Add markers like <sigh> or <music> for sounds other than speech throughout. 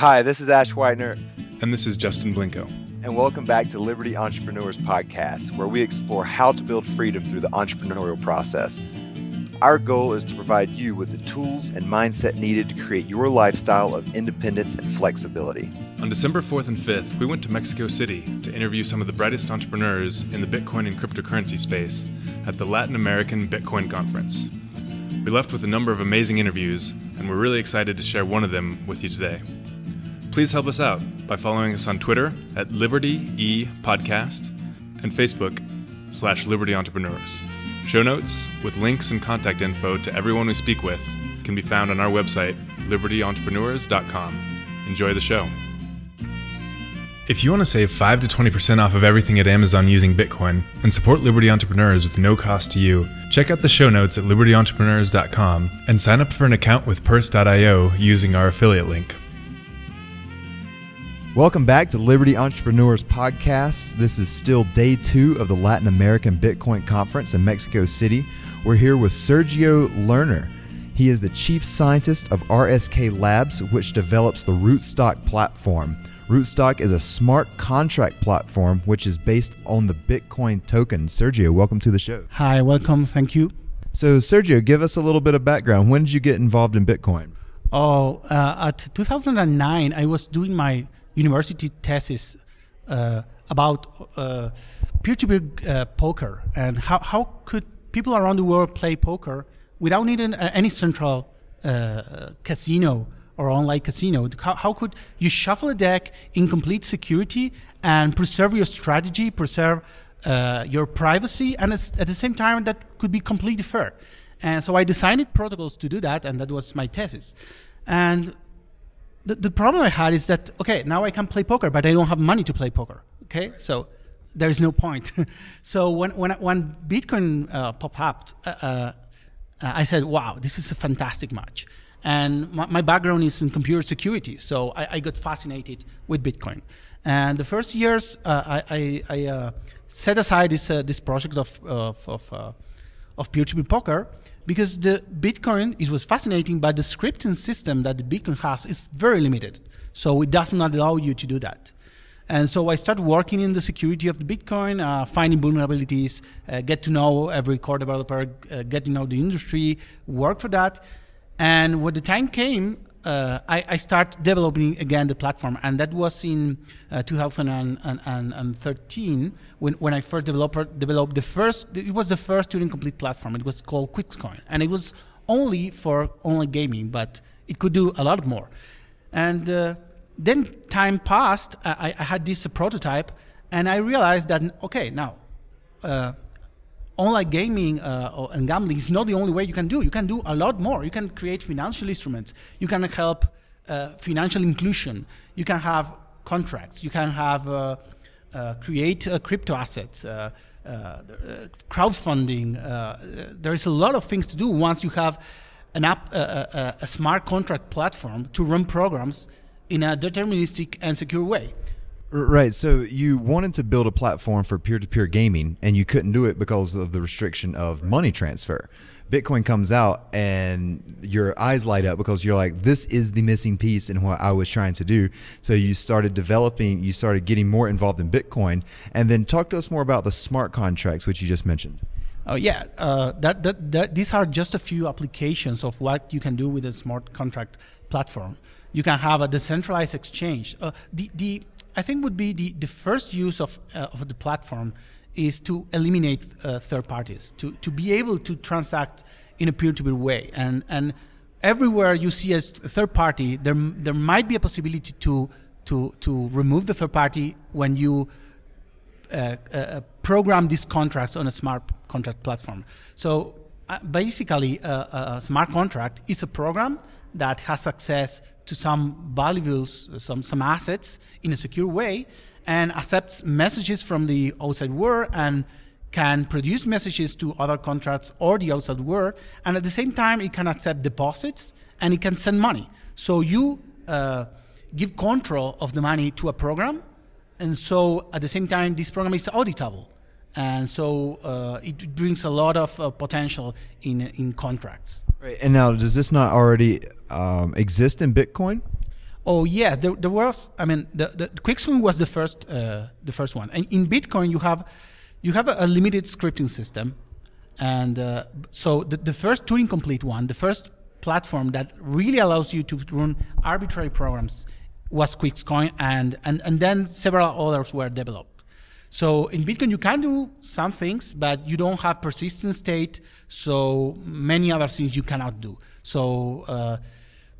Hi, this is Ash Whitener. And this is Justin Blinko. And welcome back to Liberty Entrepreneurs Podcast, where we explore how to build freedom through the entrepreneurial process. Our goal is to provide you with the tools and mindset needed to create your lifestyle of independence and flexibility. On December 4th and 5th, we went to Mexico City to interview some of the brightest entrepreneurs in the Bitcoin and cryptocurrency space at the Latin American Bitcoin Conference. We left with a number of amazing interviews, and we're really excited to share one of them with you today. Please help us out by following us on Twitter at Liberty E Podcast and Facebook slash Liberty Entrepreneurs. Show notes with links and contact info to everyone we speak with can be found on our website, libertyentrepreneurs.com. Enjoy the show. If you want to save 5 to 20% off of everything at Amazon using Bitcoin and support Liberty Entrepreneurs with no cost to you, check out the show notes at libertyentrepreneurs.com and sign up for an account with Purse.io using our affiliate link. Welcome back to Liberty Entrepreneurs Podcast. This is still day two of the Latin American Bitcoin Conference in Mexico City. We're here with Sergio Lerner. He is the chief scientist of RSK Labs, which develops the Rootstock platform. Rootstock is a smart contract platform which is based on the Bitcoin token. Sergio, welcome to the show. Hi, welcome. Thank you. So, Sergio, give us a little bit of background. When did you get involved in Bitcoin? Oh, uh, at 2009, I was doing my university thesis uh, about uh, peer-to-peer uh, poker and how, how could people around the world play poker without needing any central casino or online casino. How, how, could you shuffle a deck in complete security and preserve your strategy, preserve uh, your privacy, and at the same time that could be completely fair. And so I designed protocols to do that, and that was my thesis. And the, the problem I had is that okay, now I can play poker, but I don't have money to play poker. Okay, so there is no point. <laughs> so when when when Bitcoin uh, popped up, uh, uh, I said, wow, this is a fantastic match. And my, my background is in computer security, so I, I, got fascinated with Bitcoin. And the first years, uh, I, I, I uh, set aside this uh, this project of of of, of peer-to-peer poker because the Bitcoin, it was fascinating, but the scripting system that the Bitcoin has is very limited. So it does not allow you to do that. And so I started working in the security of the Bitcoin, uh, finding vulnerabilities, uh, get to know every core developer, uh, get to know the industry, work for that. And when the time came, uh, I, I started developing again the platform, and that was in uh, 2013 when, when I first developed developed the first. It was the first Turing complete platform. It was called QixCoin, and it was only for online gaming, but it could do a lot more. And uh, then time passed. I, I had this prototype, and I realized that okay, now uh, online gaming uh, and gambling is not the only way you can do. You can do a lot more. You can create financial instruments. You can help uh, financial inclusion. You can have contracts. You can have uh, uh create uh, crypto assets. Uh, crowdfunding. there is a lot of things to do once you have an app, a smart contract platform to run programs in a deterministic and secure way. Right. So you wanted to build a platform for peer-to-peer gaming, and you couldn't do it because of the restriction of money transfer. Bitcoin comes out, and your eyes light up because you're like, "This is the missing piece in what I was trying to do." So you started developing, you started getting more involved in Bitcoin, and then talk to us more about the smart contracts, which you just mentioned. Oh yeah, uh, that, that, that these are just a few applications of what you can do with a smart contract platform. You can have a decentralized exchange. Uh, the the I think would be the, the first use of, uh, of the platform is to eliminate uh, third parties, to, to be able to transact in a peer-to-peer way. And, and everywhere you see a third party, there, there might be a possibility to, to, to remove the third party when you uh, uh program these contracts on a smart contract platform. So uh, basically, uh, a smart contract is a program that has access to some valuables, some, some assets in a secure way, and accepts messages from the outside world and can produce messages to other contracts or the outside world. And at the same time, it can accept deposits and it can send money. So you uh, give control of the money to a program. And so at the same time, this program is auditable. And so uh, it brings a lot of uh, potential in, in contracts. Right. And now, does this not already um, exist in Bitcoin? Oh yeah, there, there was. I mean, the, the QixCoin was the first uh, the first one. And in Bitcoin, you have you have a, a limited scripting system, and uh, so the, the first Turing complete one, the first platform that really allows you to run arbitrary programs was QixCoin, and, and, and then several others were developed. So in Bitcoin, you can do some things, but you don't have persistent state, so many other things you cannot do. So uh,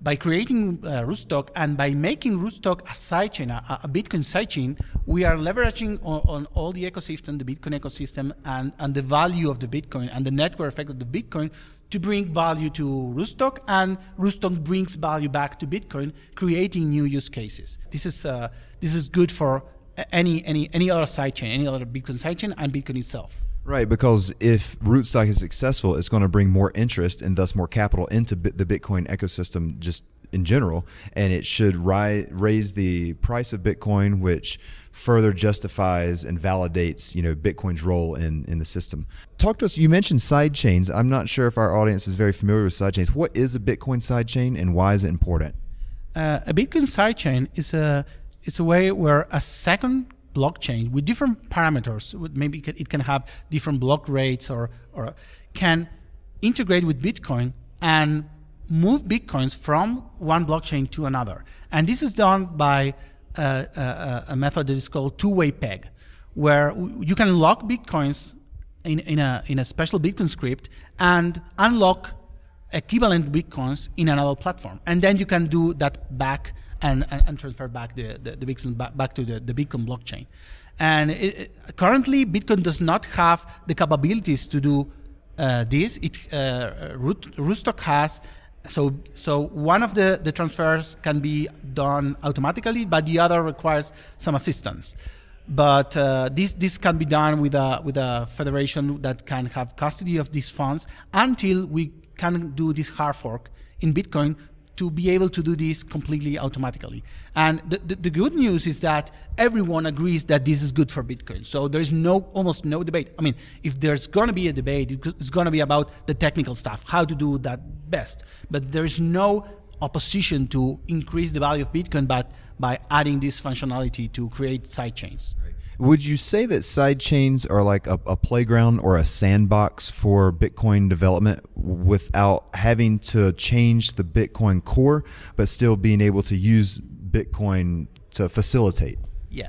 by creating uh, Rootstock and by making Rootstock a sidechain, a, a Bitcoin sidechain, we are leveraging on, on, all the ecosystem, the Bitcoin ecosystem, and, and the value of the Bitcoin and the network effect of the Bitcoin to bring value to Rootstock, and Rootstock brings value back to Bitcoin, creating new use cases. This is uh, this is good for any any any other sidechain, any other Bitcoin sidechain, and Bitcoin itself. Right, because if Rootstock is successful, it's going to bring more interest and thus more capital into the Bitcoin ecosystem just in general, and it should ri- raise the price of Bitcoin, which further justifies and validates you know Bitcoin's role in in the system. Talk to us. You mentioned sidechains. I'm not sure if our audience is very familiar with sidechains. What is a Bitcoin sidechain, and why is it important? Uh, a Bitcoin sidechain is a it's a way where a second blockchain with different parameters, with maybe it can have different block rates or or can integrate with Bitcoin and move bitcoins from one blockchain to another. And this is done by a, a, a method that is called two-way peg, where you can lock bitcoins in, in, a, in a special Bitcoin script and unlock equivalent bitcoins in another platform. And then you can do that back and, and, and transfer back the, the, the Bitcoin back, back to the, the Bitcoin blockchain. And it, currently, Bitcoin does not have the capabilities to do uh, this. It uh, Root, Rootstock has so so one of the, the transfers can be done automatically, but the other requires some assistance. But uh, this this can be done with a with a federation that can have custody of these funds until we can do this hard fork in Bitcoin to be able to do this completely automatically. And the, the, the, good news is that everyone agrees that this is good for Bitcoin. So there's no almost no debate. I mean, if there's going to be a debate, it's going to be about the technical stuff, how to do that best. But there is no opposition to increase the value of Bitcoin, but by adding this functionality to create sidechains. Would you say that sidechains are like a, a, playground or a sandbox for Bitcoin development without having to change the Bitcoin core, but still being able to use Bitcoin to facilitate? Yeah,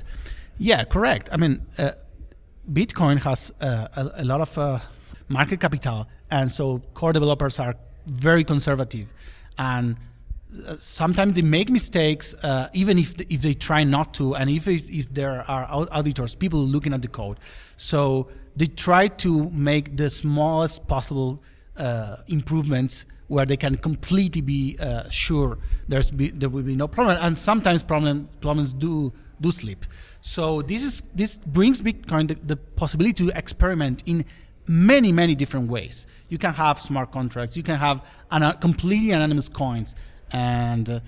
yeah, correct. I mean, uh, Bitcoin has uh, a, a, lot of uh, market capital, and so core developers are very conservative and sometimes they make mistakes, uh, even if the, if they try not to, and if if there are auditors, people looking at the code. So they try to make the smallest possible uh, improvements where they can completely be uh, sure there's be, there will be no problem. And sometimes problem problems do do slip. So this is this brings Bitcoin the, the possibility to experiment in many many different ways. You can have smart contracts. You can have an, completely anonymous coins and uh,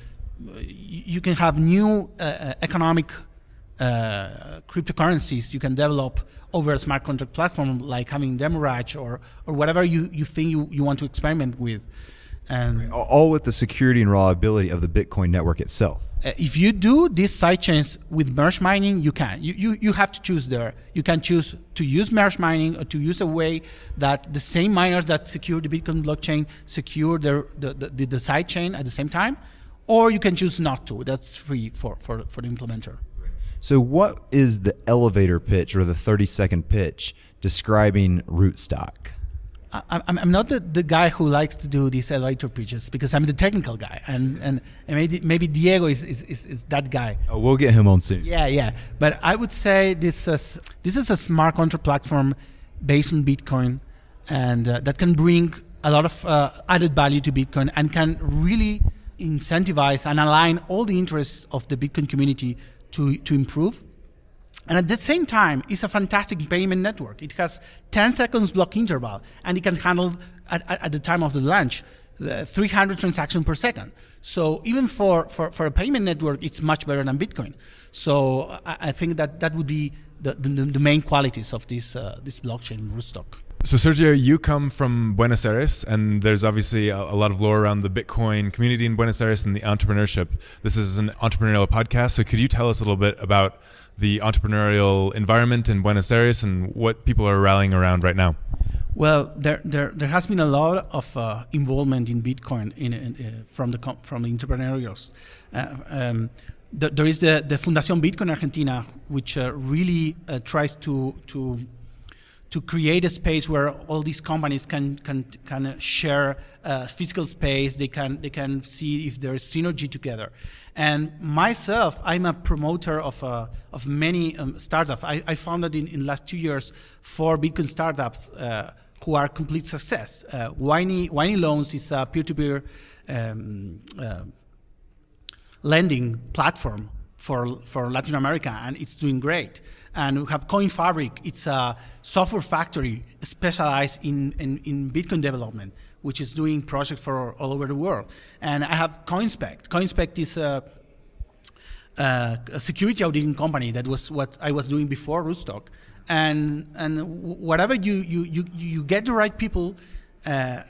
you can have new uh, uh, economic cryptocurrencies you can develop over a smart contract platform like having Demurrage or or whatever you, you think you, you want to experiment with. And all with the security and reliability of the Bitcoin network itself. Uh, if you do these sidechains with merge mining, you can. You, you, you have to choose there. You can choose to use merge mining or to use a way that the same miners that secure the Bitcoin blockchain secure their, the, the, the, the sidechain at the same time, or you can choose not to. That's free for, for, for the implementer. So, what is the elevator pitch or the 30 second pitch describing Rootstock? I, I'm not the, the guy who likes to do these elevator pitches because I'm the technical guy, and and, and maybe maybe Diego is, is, is, is, that guy. Oh, we'll get him on soon. Yeah, yeah. But I would say this is this is a smart contract platform based on Bitcoin, and uh, that can bring a lot of uh, added value to Bitcoin and can really incentivize and align all the interests of the Bitcoin community to to improve and at the same time, it's a fantastic payment network. It has 10 seconds block interval, and it can handle at, at the time of the launch uh, 300 transactions per second. So even for, for, for a payment network, it's much better than Bitcoin. So I, I think that that would be the, the, the main qualities of this, uh, this blockchain Rootstock. So, Sergio, you come from Buenos Aires, and there's obviously a, a, lot of lore around the Bitcoin community in Buenos Aires and the entrepreneurship. This is an entrepreneurial podcast. So, could you tell us a little bit about the entrepreneurial environment in Buenos Aires and what people are rallying around right now? Well, there, there, there has been a lot of uh, involvement in Bitcoin in, in, uh, from the from the entrepreneurs. Uh, um, the, there is the, the Fundación Bitcoin Argentina, which uh, really uh, tries to to to create a space where all these companies can can can share uh, physical space. They can they can see if there is synergy together. And myself, I'm a promoter of uh, of many um, startups. I, I founded in in last two years four Bitcoin startups uh, who are complete success. Uh, Wayni Wayni Loans is a peer-to-peer um, uh, lending platform for, for Latin America, and it's doing great. And we have Coin Fabric. It's a software factory specialized in, in, in Bitcoin development, which is doing projects for all over the world. And I have CoinSpect. CoinSpect is a, a, security auditing company that was what I was doing before Rootstock. And, and whatever you, you, you, you get the right people, uh,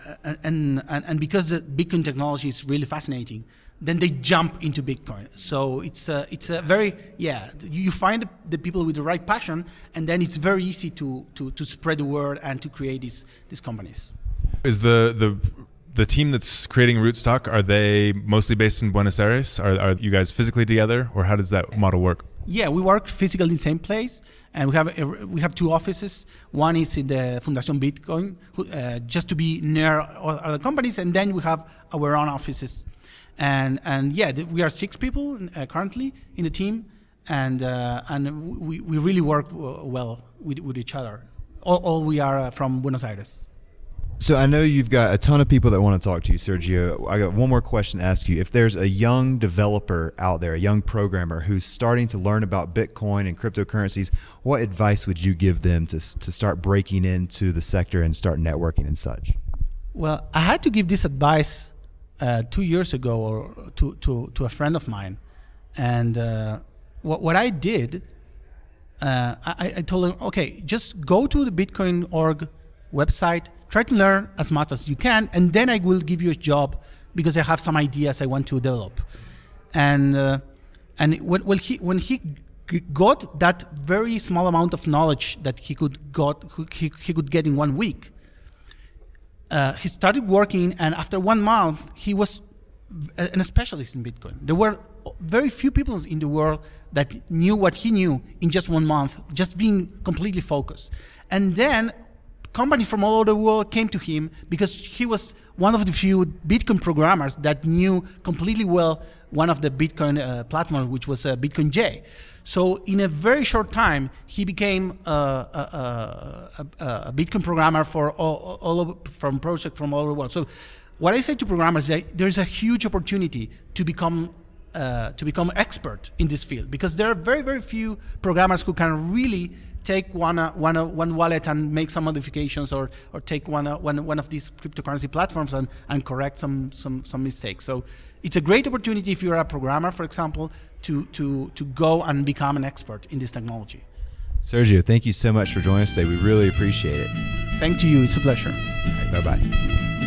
and, and, and because the Bitcoin technology is really fascinating, then they jump into Bitcoin. So it's a, it's a very yeah. You find the people with the right passion, and then it's very easy to to, to spread the word and to create these these companies. Is the the the team that's creating Rootstock are they mostly based in Buenos Aires? Are are you guys physically together, or how does that model work? Yeah, we work physically in the same place, and we have we have two offices. One is in the Fundación Bitcoin, uh, just to be near other companies, and then we have our own offices and and yeah, we are six people uh, currently in the team, and uh, and we, we really work well with, with each other. All, all we are uh, from Buenos Aires. So I know you've got a ton of people that want to talk to you, Sergio. I got one more question to ask you. If there's a young developer out there, a young programmer who's starting to learn about Bitcoin and cryptocurrencies, what advice would you give them to to start breaking into the sector and start networking and such? Well, I had to give this advice uh, two years ago or to, to, to a friend of mine. And uh, what, what I did, uh, I, I told him, okay, just go to the Bitcoin org website, try to learn as much as you can, and then I will give you a job because I have some ideas I want to develop. And uh, and when, when he when he got that very small amount of knowledge that he could got he, he could get in one week, uh, he started working, and after one month, he was a, a specialist in Bitcoin. There were very few people in the world that knew what he knew in just one month, just being completely focused. And then companies from all over the world came to him because he was one of the few Bitcoin programmers that knew completely well one of the Bitcoin uh, platforms, which was uh, Bitcoinj. So in a very short time, he became a, a, a, a Bitcoin programmer for all, all of, from projects from all over the world. So what I say to programmers is there's a huge opportunity to become uh, to become expert in this field because there are very very few programmers who can really take one, uh, one, uh, one wallet and make some modifications or, or take one, uh, one, one of these cryptocurrency platforms and, and correct some, some, some mistakes. So it's a great opportunity if you're a programmer, for example, to, to, to go and become an expert in this technology. Sergio, thank you so much for joining us today. We really appreciate it. Thank you. It's a pleasure. Right, bye bye.